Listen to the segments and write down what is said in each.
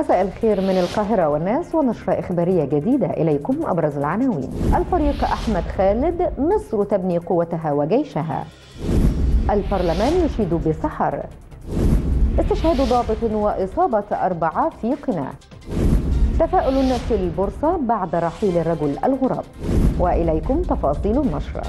مساء الخير من القاهرة والناس ونشرة إخبارية جديدة إليكم أبرز العناوين. الفريق أحمد خالد مصر تبني قوتها وجيشها. البرلمان يشيد بسحر. استشهاد ضابط وإصابة أربعة في قنا تفاؤل في البورصة بعد رحيل الرجل الغراب. وإليكم تفاصيل النشرة.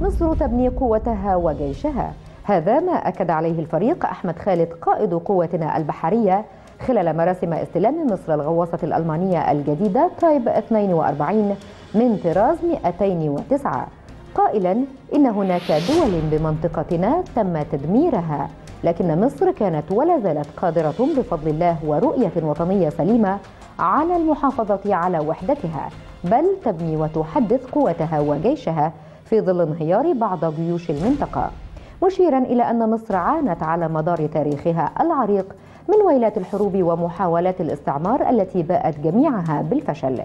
مصر تبني قوتها وجيشها. هذا ما أكد عليه الفريق أحمد خالد قائد قوتنا البحرية خلال مراسم استلام مصر الغواصة الألمانية الجديدة تايب 42 من طراز 209 قائلا إن هناك دول بمنطقتنا تم تدميرها لكن مصر كانت ولا زالت قادرة بفضل الله ورؤية وطنية سليمة على المحافظة على وحدتها بل تبني وتحدث قوتها وجيشها في ظل انهيار بعض جيوش المنطقة. مشيرا إلى أن مصر عانت على مدار تاريخها العريق من ويلات الحروب ومحاولات الاستعمار التي باءت جميعها بالفشل.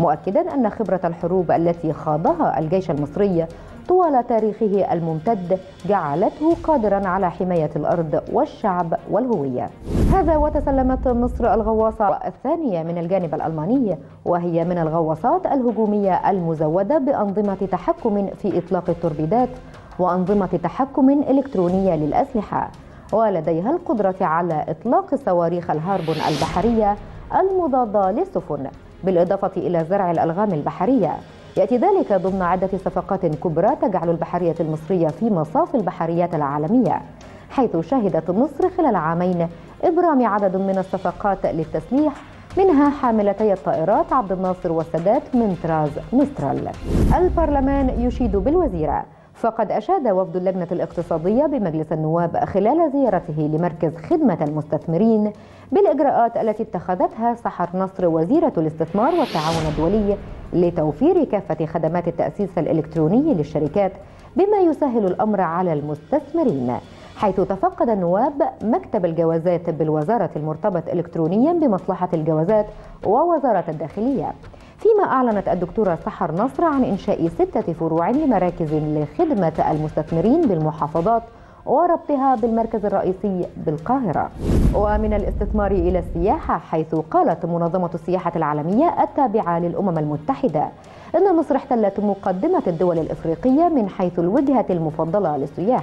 مؤكدا أن خبرة الحروب التي خاضها الجيش المصري طوال تاريخه الممتد جعلته قادرا على حماية الأرض والشعب والهوية. هذا وتسلمت مصر الغواصة الثانية من الجانب الألماني وهي من الغواصات الهجومية المزودة بأنظمة تحكم في إطلاق التوربيدات وأنظمة تحكم إلكترونية للأسلحة ولديها القدرة على إطلاق صواريخ الهاربون البحرية المضادة للسفن بالإضافة إلى زرع الألغام البحرية. يأتي ذلك ضمن عدة صفقات كبرى تجعل البحرية المصرية في مصاف البحريات العالمية حيث شهدت مصر خلال عامين إبرام عدد من الصفقات للتسليح منها حاملتي الطائرات عبد الناصر والسادات من طراز مسترال. البرلمان يشيد بالوزيرة فقد أشاد وفد اللجنة الاقتصادية بمجلس النواب خلال زيارته لمركز خدمة المستثمرين بالإجراءات التي اتخذتها سحر نصر وزيرة الاستثمار والتعاون الدولي لتوفير كافة خدمات التأسيس الإلكتروني للشركات بما يسهل الأمر على المستثمرين. حيث تفقد النواب مكتب الجوازات بالوزارة المرتبط إلكترونيا بمصلحة الجوازات ووزارة الداخلية. فيما أعلنت الدكتورة سحر نصر عن إنشاء ستة فروع لمراكز لخدمة المستثمرين بالمحافظات وربطها بالمركز الرئيسي بالقاهرة. ومن الاستثمار إلى السياحة حيث قالت منظمة السياحة العالمية التابعة للأمم المتحدة أن مصر احتلت مقدمة الدول الإفريقية من حيث الوجهة المفضلة للسياح.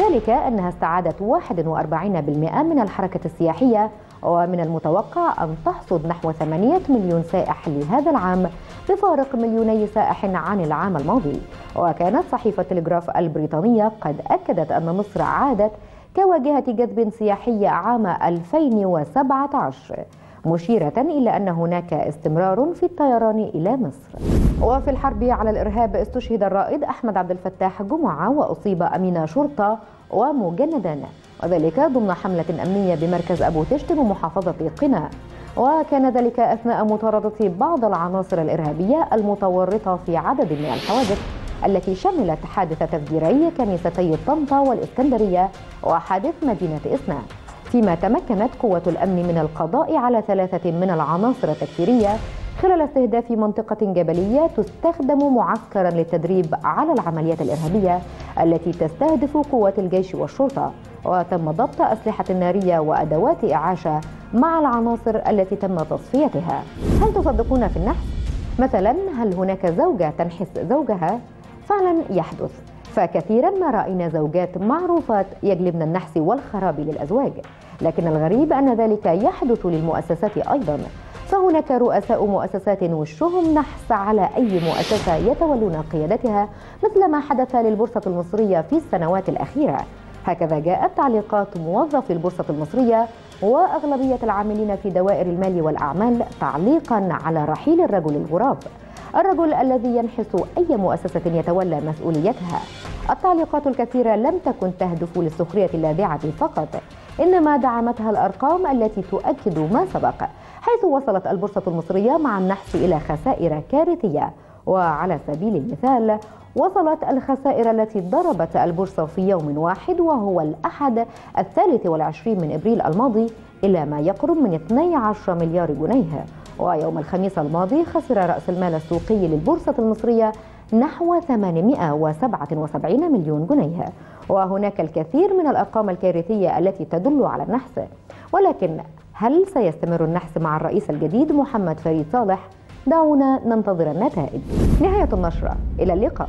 ذلك أنها استعادت 41% من الحركة السياحية ومن المتوقع أن تحصد نحو 8 مليون سائح لهذا العام بفارق مليوني سائح عن العام الماضي. وكانت صحيفة تلغراف البريطانية قد أكدت أن مصر عادت كواجهة جذب سياحي عام 2017 مشيرة إلى أن هناك استمرار في الطيران إلى مصر. وفي الحرب على الإرهاب استشهد الرائد أحمد عبد الفتاح جمعة وأصيب أمين شرطة ومجندا وذلك ضمن حملة أمنية بمركز أبو تشت بمحافظة قنا. وكان ذلك أثناء مطاردة بعض العناصر الإرهابية المتورطة في عدد من الحوادث التي شملت حادث تفجيري كنيستي طنطا والإسكندرية وحادث مدينة إسنا فيما تمكنت قوة الأمن من القضاء على ثلاثة من العناصر التكفيرية خلال استهداف منطقة جبلية تستخدم معسكرا للتدريب على العمليات الإرهابية التي تستهدف قوات الجيش والشرطة وتم ضبط أسلحة نارية وأدوات إعاشة مع العناصر التي تم تصفيتها هل تصدقون في النحس؟ مثلا هل هناك زوجة تنحس زوجها؟ فعلا يحدث فكثيرا ما رأينا زوجات معروفات يجلبن النحس والخراب للأزواج لكن الغريب أن ذلك يحدث للمؤسسات أيضا فهناك رؤساء مؤسسات وشهم نحس على أي مؤسسة يتولون قيادتها مثل ما حدث للبورصة المصرية في السنوات الأخيرة. هكذا جاءت تعليقات موظفي البورصة المصرية وأغلبية العاملين في دوائر المال والأعمال تعليقا على رحيل الرجل الغراب. الرجل الذي ينحس أي مؤسسة يتولى مسؤوليتها. التعليقات الكثيرة لم تكن تهدف للسخرية اللاذعة فقط. إنما دعمتها الأرقام التي تؤكد ما سبق حيث وصلت البورصة المصرية مع النحس إلى خسائر كارثية. وعلى سبيل المثال وصلت الخسائر التي ضربت البورصة في يوم واحد وهو الأحد الثالث والعشرين من إبريل الماضي إلى ما يقرب من 12 مليار جنيه. ويوم الخميس الماضي خسر رأس المال السوقي للبورصة المصرية نحو 877 مليون جنيه. وهناك الكثير من الأرقام الكارثية التي تدل على النحس. ولكن هل سيستمر النحس مع الرئيس الجديد محمد فريد صالح؟ دعونا ننتظر النتائج. نهاية النشرة. إلى اللقاء.